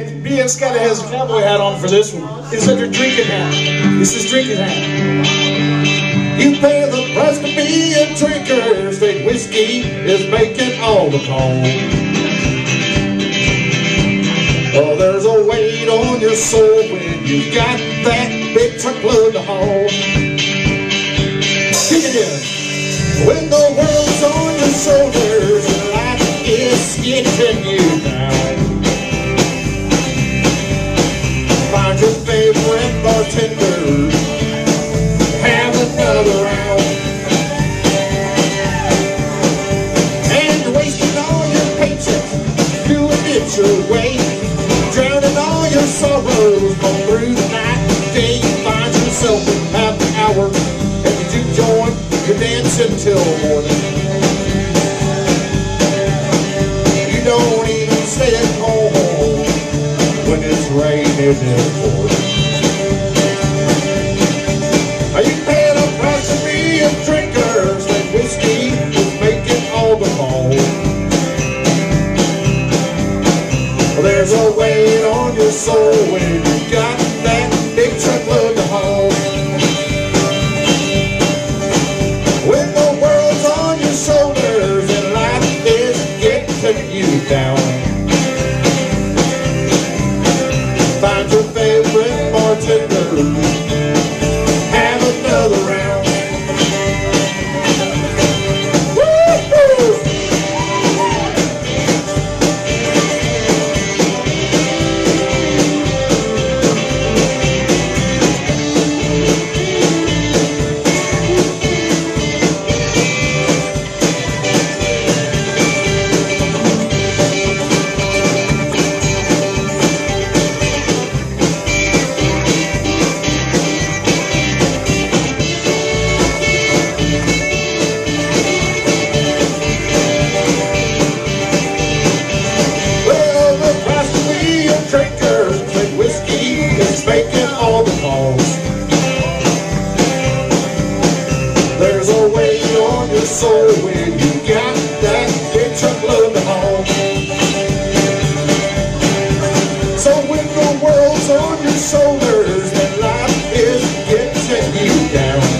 And B.F. Scotty has a cowboy hat on for this one. It's a drinking hat. This is drinking hat. You pay the price to be a drinker. State whiskey is making all the call. Oh, there's a weight on your soul when you got that big truckload to haul. Kick. When the world's on your shoulders, life is getting you your way. Drowning all your sorrows, going through the night. Day you find yourself half an hour, and you do join, you're dancing till morning. You don't even stay at home when it's raining So when the world's on your shoulders and life is getting you down,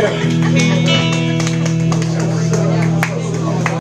Yeah.